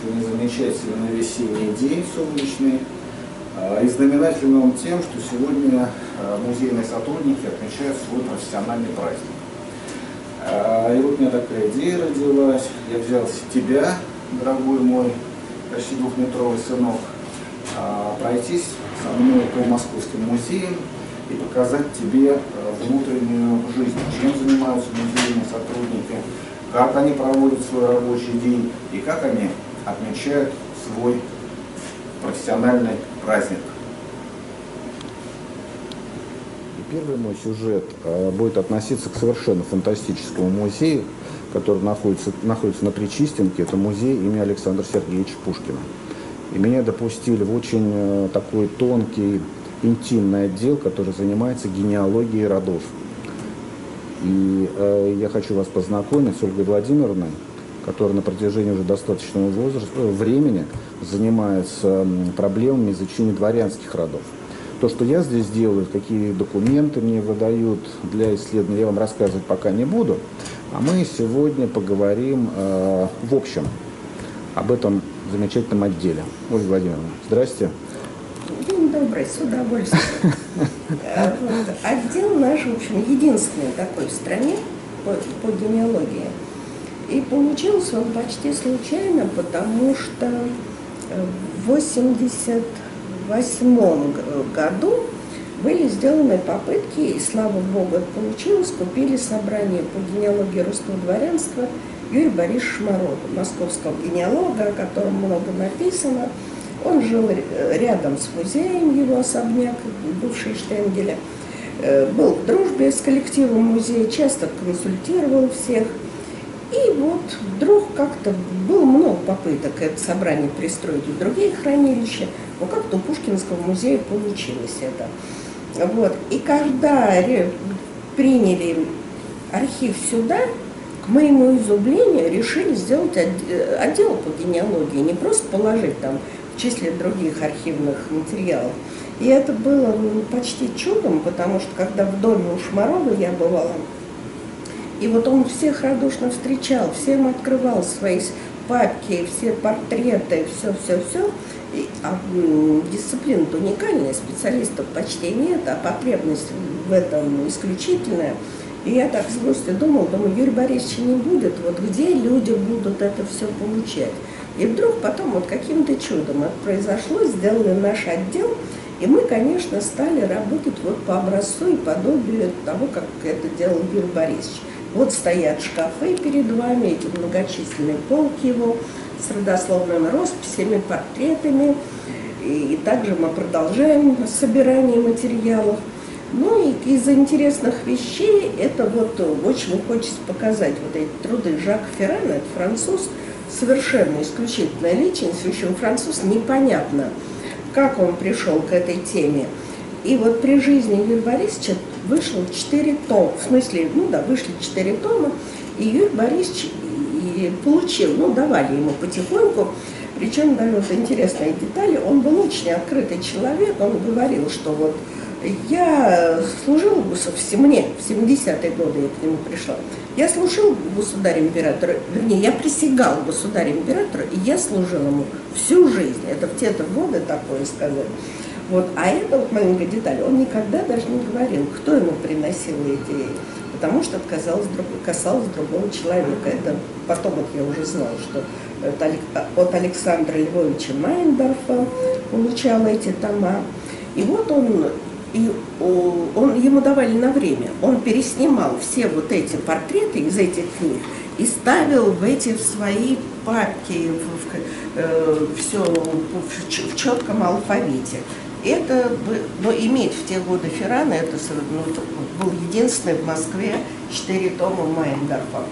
Сегодня замечательный весенний день, солнечный. А, и знаменательный он тем, что сегодня а, музейные сотрудники отмечают свой профессиональный праздник. А, и вот у меня такая идея родилась. Я взял тебя, дорогой мой, почти двухметровый сынок, пройтись со мной по московским музеям и показать тебе внутреннюю жизнь, чем занимаются музейные сотрудники, как они проводят свой рабочий день и как они отмечают свой профессиональный праздник. Первый мой сюжет э, будет относиться к совершенно фантастическому музею, который находится, находится на Причистенке. Это музей имени Александра Сергеевича Пушкина. И меня допустили в очень э, такой тонкий, интимный отдел, который занимается генеалогией родов. И э, я хочу вас познакомить с Ольгой Владимировной, которая на протяжении уже достаточного возраста, э, времени занимается проблемами изучения дворянских родов. То, что я здесь делаю, какие документы мне выдают для исследования, я вам рассказывать пока не буду. А мы сегодня поговорим э, в общем об этом замечательном отделе. Ольга Владимировна, здрасте. День добрый, с удовольствием. Э, отдел наш, в общем, единственный такой в стране по генеалогии. И получился он почти случайно, потому что в 1988 году были сделаны попытки, и слава богу, это получилось, купили собрание по генеалогии русского дворянства Юрия Борисовича Шмарова, московского генеалога, о котором много написано. Он жил рядом с музеем, его особняк, бывший Штенгеля. Э, был в дружбе с коллективом музея, часто консультировал всех – и вот вдруг как-то было много попыток это собрание пристроить в другие хранилища, но как-то у Пушкинского музея получилось это. Вот. И когда приняли архив сюда, к моему изумлению решили сделать отдел по генеалогии, не просто положить там в числе других архивных материалов. И это было почти чудом, потому что когда в доме у Шмарова я бывала, и вот он всех радушно встречал, всем открывал свои папки, все портреты, все-все-все. А дисциплина уникальная, специалистов почти нет, а потребность в этом исключительная. И я так с грустью думал, думаю, Юрий Борисович не будет, вот где люди будут это все получать. И вдруг потом вот каким-то чудом это произошло, сделали наш отдел, и мы, конечно, стали работать вот по образцу и подобию того, как это делал Юрий Борисович. Вот стоят шкафы перед вами, эти многочисленные полки его с родословными росписями, портретами. И, также мы продолжаем собирание материалов. Ну и из интересных вещей это вот очень хочется показать вот эти труды Жак Феррана, это француз, совершенно исключительная личность, в француз непонятно, как он пришел к этой теме. И вот при жизни Юрия Борисовича вышло четыре тома, в смысле, ну да, вышли четыре тома, и Юрий Борисович и получил, ну, давали ему потихоньку, причем дают интересные детали, он был очень открытый человек, он говорил, что вот я служил в мне в 70-е годы я к нему пришла. Я служил государю-императору, вернее, я присягал государю-императору, и я служил ему всю жизнь. Это в те-то годы такое сказать. Вот. А это вот маленькая деталь, он никогда даже не говорил, кто ему приносил эти, потому что это касалось, другого человека. Это потом вот я уже знала, что от Александра Львовича Майндорфа получал эти тома. И вот он, и он, ему давали на время, он переснимал все вот эти портреты из этих книг и ставил в эти свои папки, в, в, э, все в, в четком алфавите. Это, но иметь в те годы Феррана, это ну, был единственный в Москве четыре тома Майндорфа.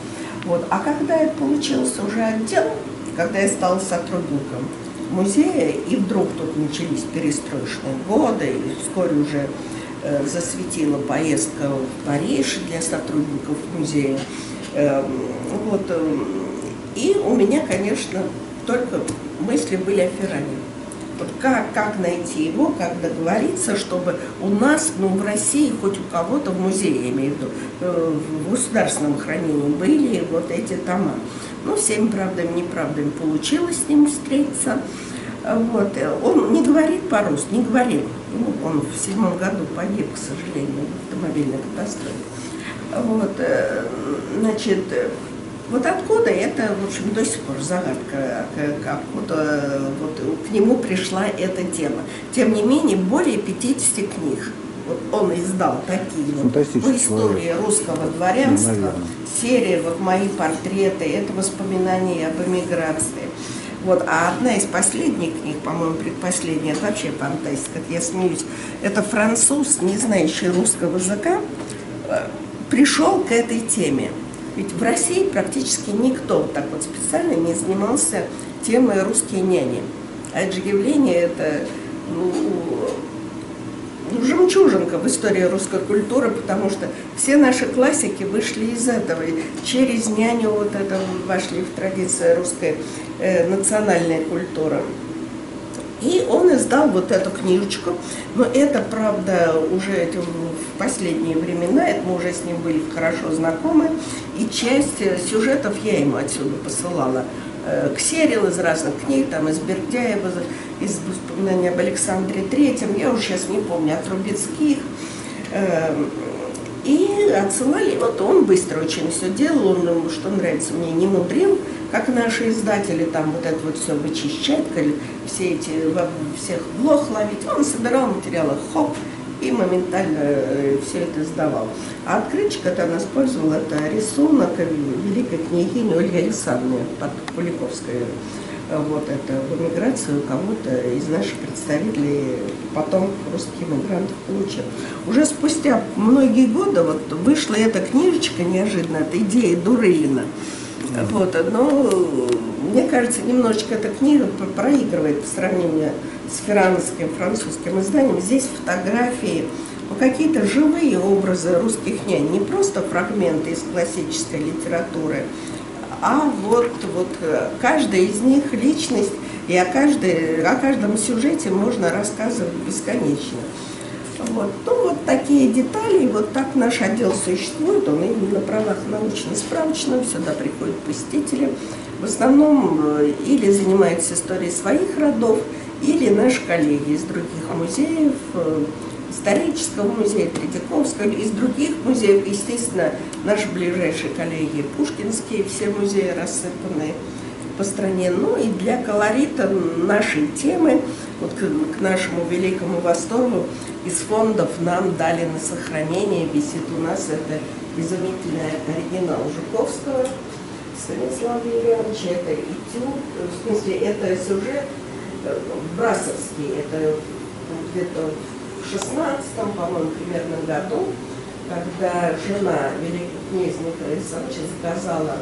Вот. А когда это получился уже отдел, когда я стала сотрудником музея, и вдруг тут начались перестроечные годы, и вскоре уже э, засветила поездка в Париж для сотрудников музея. Э, вот, э, и у меня, конечно, только мысли были о Ферране. Как, как найти его, как договориться, чтобы у нас, ну, в России, хоть у кого-то в музее, я имею в виду, э, в государственном хранении были вот эти тома. Ну, всеми правдами, неправдами получилось с ним встретиться. Вот. Он не говорит по-русски, не говорил. Ну, он в седьмом году погиб, к сожалению, в автомобильной катастрофе. Вот. э, Значит, э, вот откуда это, в общем, до сих пор загадка, откуда вот к нему пришла эта тема. Тем не менее, более 50 книг вот он издал такие вот по истории человек. русского дворянства. Наверное. Серия вот мои портреты, это воспоминания об эмиграции. Вот, а одна из последних книг, по-моему, предпоследняя, это вообще фантастика, я смеюсь, это француз, не знающий русского языка, э, пришел к этой теме. Ведь в России практически никто так вот специально не занимался темой русские няни. А это же явление, это ну, жемчужинка в истории русской культуры, потому что все наши классики вышли из этого. И через няню вот это вошли в традиции русской э, национальной культуры. И он издал вот эту книжечку, но это, правда, уже это в последние времена, это мы уже с ним были хорошо знакомы, и часть э, сюжетов я ему отсюда посылала. Э, Ксерил из разных книг, там из Бердяева, из воспоминаний об Александре Третьем, я уже сейчас не помню, от Трубецких. Э, И отсылали, вот он быстро очень все делал, он, ну, что нравится мне, не мудрил, как наши издатели, там вот это вот все вычищать, все эти, всех блох ловить. Он собирал материалы, хоп, и моментально все это сдавал. А открыточка это она использовала, это рисунок великой княгини Ольги Александровны под Куликовской. Вот это в эмиграцию кого-то из наших представителей потом русских иммигрантов получил. Уже спустя многие годы вот вышла эта книжечка неожиданно, это идея Дурылина. Вот, но мне кажется, немножечко эта книга про- проигрывает по сравнению с французским, французским изданием. Здесь фотографии, ну, какие-то живые образы русских нянь, не просто фрагменты из классической литературы, а вот, вот э, каждая из них личность, и о, каждой, о каждом сюжете можно рассказывать бесконечно. Вот. Ну, вот такие детали, вот так наш отдел существует, он именно на правах научно-справочного, сюда приходят посетители. В основном э, или занимаются историей своих родов, или наши коллеги из других музеев, э, исторического музея Третьяковского, из других музеев, естественно, наши ближайшие коллеги пушкинские, все музеи рассыпаны по стране. Ну и для колорита нашей темы, вот к, к нашему великому восторгу, из фондов нам дали на сохранение, висит у нас это изумительный оригинал Жуковского Станислава Юрьевича, это этюд, в смысле, это сюжет э, брасовский, это где-то в 16 по-моему, примерно году, когда жена великого князя Михаила Александровича заказала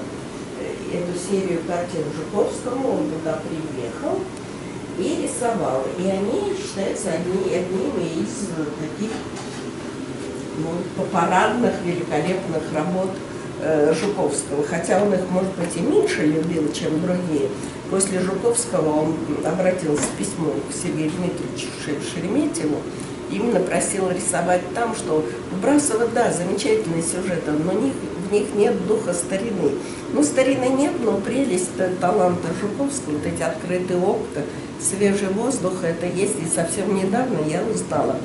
эту серию картин Жуковскому, он туда приехал и рисовал. И они считаются одни, одними из таких ну, парадных, великолепных работ э, Жуковского. Хотя он их, может быть, и меньше любил, чем другие. После Жуковского он обратился с письмом к Сергею Дмитриевичу Ше- Шереметьеву, именно просил рисовать там, что Брасова, да, замечательные сюжеты, но них, в них нет духа старины. Ну, старины нет, но прелесть таланта Жуковского, вот эти открытые окна, свежий воздух, это есть. И совсем недавно я узнала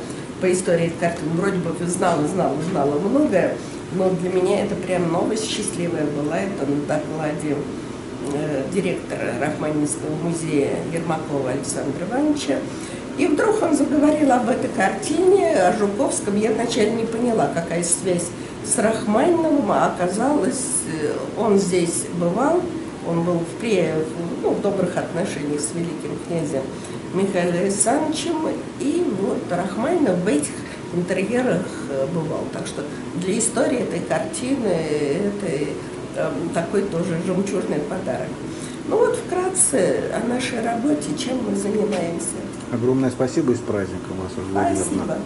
по истории этой картины. Вроде бы знала, знала, знала многое, но для меня это прям новость счастливая была. Это на докладе э, директора Рахманинского музея Ермакова Александра Ивановича. И вдруг он заговорил об этой картине, о Жуковском. Я вначале не поняла, какая связь с Рахманиновым, а оказалось, э, он здесь бывал, он был в, в- ну, в добрых отношениях с великим князем Михаилом Александровичем, и вот Рахманинов в этих интерьерах э, бывал. Так что для истории этой картины это э, такой тоже жемчужный подарок. Ну вот вкратце о нашей работе, чем мы занимаемся. Огромное спасибо и с праздником вас, Владимировна. Спасибо.